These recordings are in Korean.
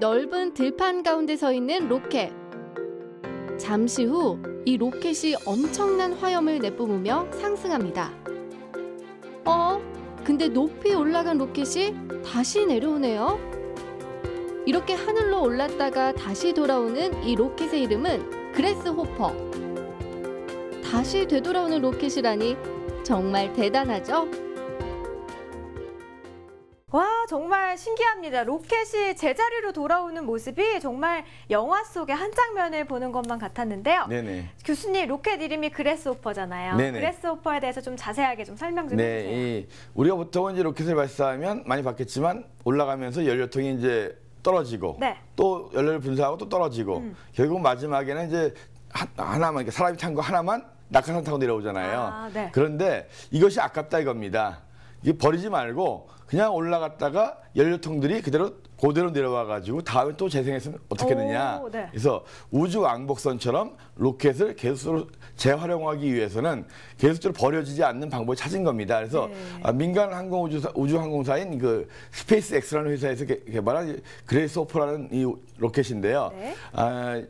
넓은 들판 가운데 서 있는 로켓. 잠시 후 이 로켓이 엄청난 화염을 내뿜으며 상승합니다. 어? 근데 높이 올라간 로켓이 다시 내려오네요. 이렇게 하늘로 올랐다가 다시 돌아오는 이 로켓의 이름은 그래스호퍼. 다시 되돌아오는 로켓이라니 정말 대단하죠? 와 정말 신기합니다. 로켓이 제자리로 돌아오는 모습이 정말 영화 속의 한 장면을 보는 것만 같았는데요. 네네. 교수님 로켓 이름이 그래스호퍼잖아요. 네네. 그래스호퍼에 대해서 좀 자세하게 좀 설명 좀 네, 해주세요. 이 우리가 보통은 이제 로켓을 발사하면 많이 봤겠지만 올라가면서 연료통이 이제 떨어지고 네. 또 연료를 분사하고 또 떨어지고 음. 결국 마지막에는 이제 하, 이렇게 사람이 탄 거 하나만 낙하산 타고 내려오잖아요. 아, 네. 그런데 이것이 아깝다 이겁니다. 이게 버리지 말고 그냥 올라갔다가 연료통들이 그대로 그대로 내려와 가지고 다음에 또 재생했으면 어떻게 오, 되느냐. 네. 그래서 우주 왕복선처럼 로켓을 계속적으로 재활용하기 위해서는 계속적으로 버려지지 않는 방법을 찾은 겁니다. 그래서 네. 아, 민간 항공 우주 우주 항공사인 그 스페이스 X라는 회사에서 개, 개발한 그레이스호퍼라는 이 로켓인데요. 네. 아,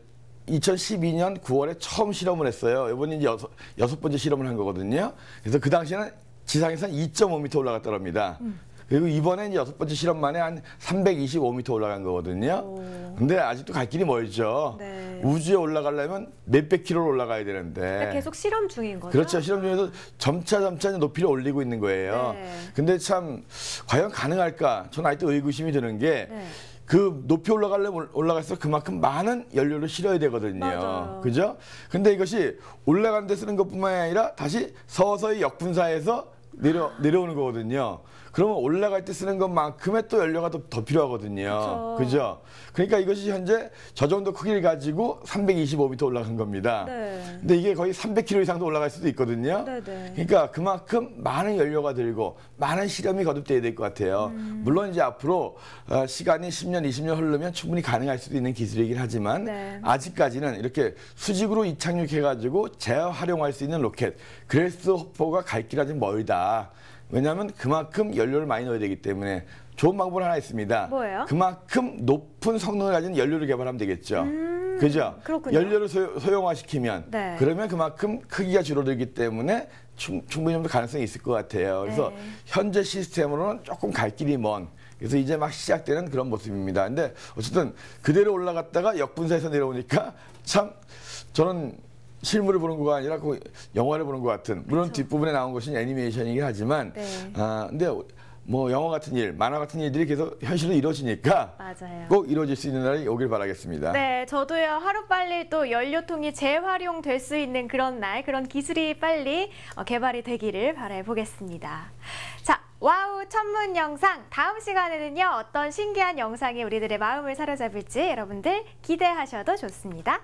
2012년 9월에 처음 실험을 했어요. 이번이 이제 여섯, 여섯 번째 실험을 한 거거든요. 그래서 그 당시에는 지상에서 한 2.5m 올라갔다 합니다. 음. 그리고 이번에 이제 여섯 번째 실험 만에 한 325m 올라간 거거든요. 오. 근데 아직도 갈 길이 멀죠. 네. 우주에 올라가려면 몇백 킬로를 올라가야 되는데. 그러니까 계속 실험 중인 거죠? 그렇죠. 실험 중에서 점차 점차 높이를 올리고 있는 거예요. 네. 근데 참 과연 가능할까? 저는 아직도 의구심이 드는 게 네. 그 높이 올라가려면 올라갈수록 그만큼 많은 연료를 실어야 되거든요. 맞아요. 그죠? 근데 이것이 올라간 데 쓰는 것뿐만 아니라 다시 서서히 역분사해서 내려 내려오는 거거든요. 그러면 올라갈 때 쓰는 것만큼의 또 연료가 더, 더 필요하거든요. 그쵸. 그죠? 그러니까 이것이 현재 저 정도 크기를 가지고 325m 올라간 겁니다. 네. 근데 이게 거의 300km 이상도 올라갈 수도 있거든요. 네 네. 그러니까 그만큼 많은 연료가 들고 많은 실험이 거듭돼야 될 것 같아요. 음. 물론 이제 앞으로 어, 시간이 10년, 20년 흐르면 충분히 가능할 수도 있는 기술이긴 하지만 네. 아직까지는 이렇게 수직으로 이착륙해가지고 재활용할 수 있는 로켓 그레스 호퍼가 갈길 아직 멀다. 왜냐하면 그만큼 연료를 많이 넣어야 되기 때문에 좋은 방법 하나 있습니다. 뭐예요? 그만큼 높은 성능을 가진 연료를 개발하면 되겠죠. 그죠? 음, 그렇군요. 연료를 소요, 소형 화시키면 네. 그러면 그만큼 크기가 줄어들기 때문에 충, 충분히 좀 가능성이 있을 것 같아요. 그래서 네. 현재 시스템으로는 조금 갈 길이 먼 그래서 이제 막 시작되는 그런 모습입니다. 근데 어쨌든 그대로 올라갔다가 역분사에서 내려오니까 참 저는 실물을 보는 거가 아니라 그 영화를 보는 것 같은 물론 뒷부분에 나온 것이 애니메이션이긴 하지만 네. 아 근데 뭐 영화 같은 일, 만화 같은 일들이 계속 현실로 이루어지니까 맞아요. 꼭 이루어질 수 있는 날이 오길 바라겠습니다. 네, 저도요 하루빨리 또 연료통이 재활용될 수 있는 그런 날, 그런 기술이 빨리 어, 개발이 되기를 바라보겠습니다. 자, 와우 천문 영상 다음 시간에는요 어떤 신기한 영상이 우리들의 마음을 사로잡을지 여러분들 기대하셔도 좋습니다.